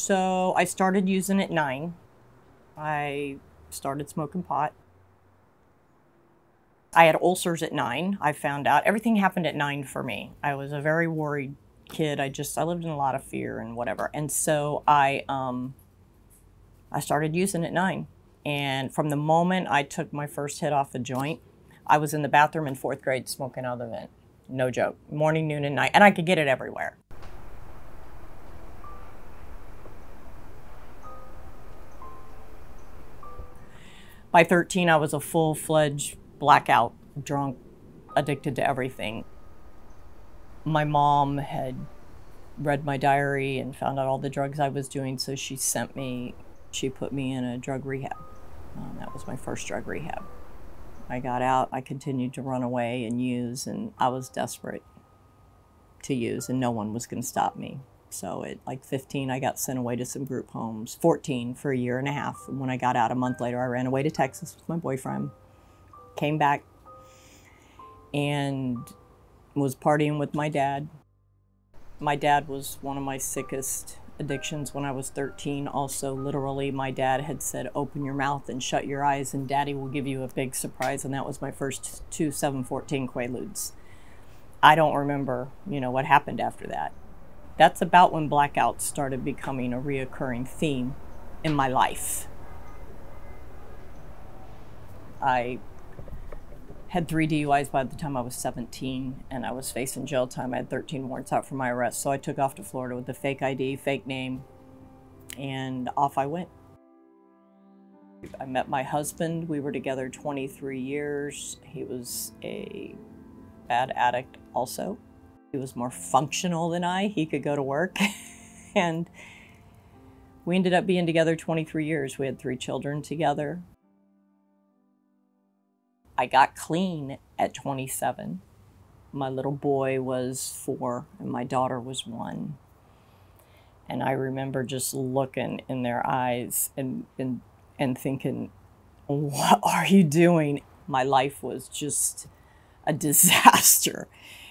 So I started using at nine. I started smoking pot. I had ulcers at nine. I found out everything happened at nine for me. I was a very worried kid. I just I lived in a lot of fear and whatever. And so I um I started using at nine. And from the moment I took my first hit off the joint, I was in the bathroom in fourth grade smoking out of the vent. No joke. Morning, noon, and night. And I could get it everywhere. By 13, I was a full fledged blackout, drunk, addicted to everything. My mom had read my diary and found out all the drugs I was doing, so she sent me, she put me in a drug rehab. Um, that was my first drug rehab. I got out, I continued to run away and use, and I was desperate to use, and no one was going to stop me. So at like 15, I got sent away to some group homes. 14 for a year and a half. And when I got out a month later, I ran away to Texas with my boyfriend. Came back and was partying with my dad. My dad was one of my sickest addictions when I was 13. Also, literally, my dad had said, Open your mouth and shut your eyes, and daddy will give you a big surprise. And that was my first two 714 Quaaludes. I don't remember, you know, what happened after that. That's about when blackouts started becoming a reoccurring theme in my life. I had three DUIs by the time I was 17, and I was facing jail time. I had 13 warrants out for my arrest, so I took off to Florida with a fake ID, fake name, and off I went. I met my husband. We were together 23 years. He was a bad addict also. He was more functional than I. He could go to work. and we ended up being together 23 years. We had three children together. I got clean at 27. My little boy was four and my daughter was one. And I remember just looking in their eyes and, and, and thinking, what are you doing? My life was just a disaster.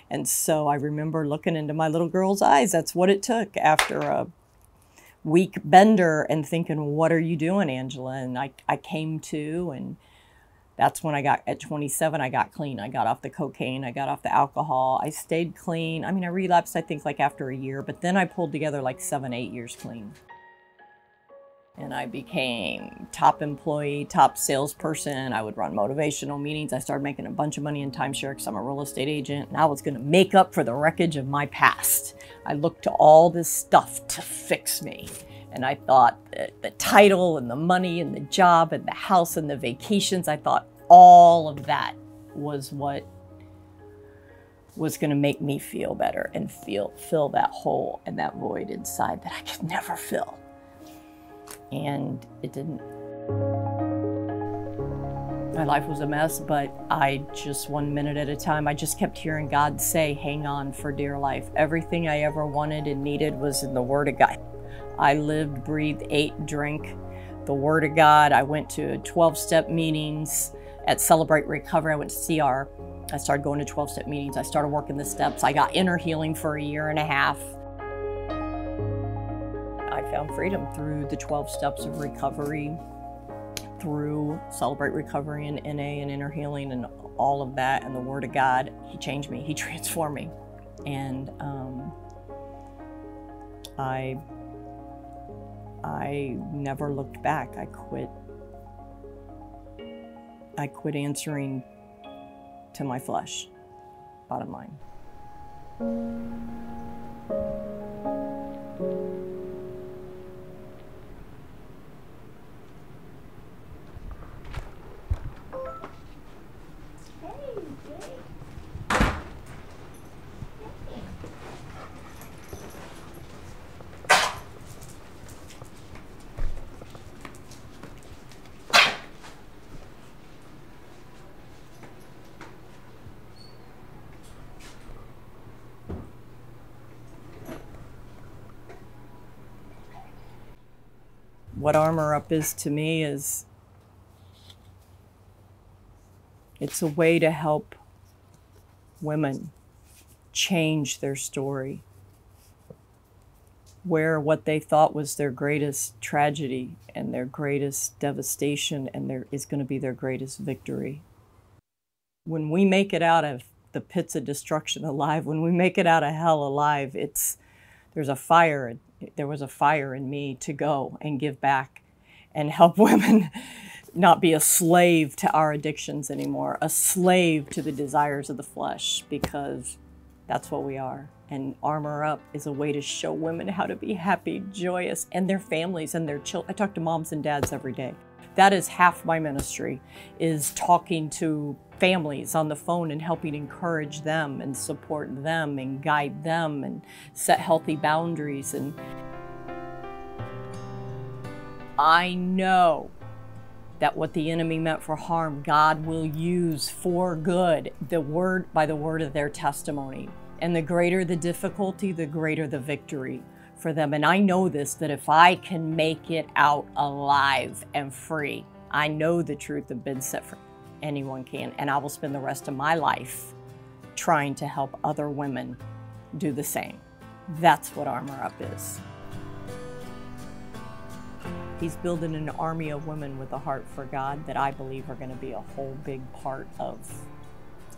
And so I remember looking into my little girl's eyes. That's what it took after a week bender and thinking, What are you doing, Angella? And I, I came to, and that's when I got at 27, I got clean. I got off the cocaine, I got off the alcohol, I stayed clean. I mean, I relapsed, I think, like after a year, but then I pulled together like seven, eight years clean and I became top employee, top salesperson. I would run motivational meetings. I started making a bunch of money in timeshare because I'm a real estate agent. And I was going to make up for the wreckage of my past. I looked to all this stuff to fix me. And I thought that the title and the money and the job and the house and the vacations, I thought all of that was what was going to make me feel better and feel fill that hole and that void inside that I could never fill and it didn't. My life was a mess, but I just one minute at a time, I just kept hearing God say, hang on for dear life. Everything I ever wanted and needed was in the Word of God. I lived, breathed, ate, drank the Word of God. I went to 12 step meetings at Celebrate Recovery. I went to CR. I started going to 12 step meetings. I started working the steps. I got inner healing for a year and a half. Found freedom through the 12 steps of recovery, through Celebrate Recovery and NA and Inner Healing and all of that and the Word of God. He changed me, He transformed me. And um, I, I never looked back. I quit. I quit answering to my flesh, bottom line. What Armor Up is to me is it's a way to help women change their story, where what they thought was their greatest tragedy and their greatest devastation and there is going to be their greatest victory. When we make it out of the pits of destruction alive, when we make it out of hell alive, it's there's a fire. There was a fire in me to go and give back and help women not be a slave to our addictions anymore, a slave to the desires of the flesh, because that's what we are. And Armor Up is a way to show women how to be happy, joyous, and their families and their children. I talk to moms and dads every day. That is half my ministry, is talking to families on the phone and helping encourage them and support them and guide them and set healthy boundaries. And I know that what the enemy meant for harm, God will use for good, the word by the word of their testimony. And the greater the difficulty, the greater the victory for them. And I know this that if I can make it out alive and free, I know the truth of been set free. Anyone can. And I will spend the rest of my life trying to help other women do the same. That's what Armor Up is. He's building an army of women with a heart for God that I believe are going to be a whole big part of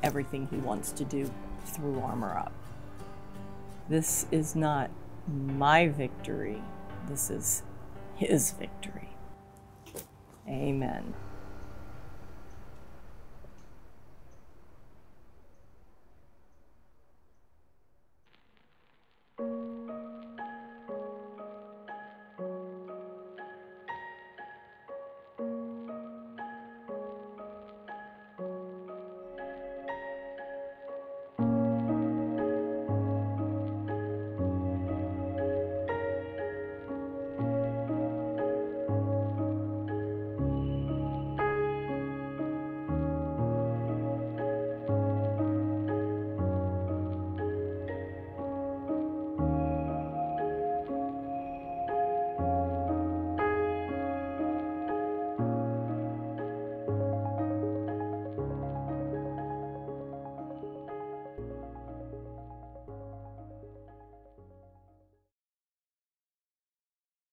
everything he wants to do through Armor Up. This is not my victory, this is his victory. Amen.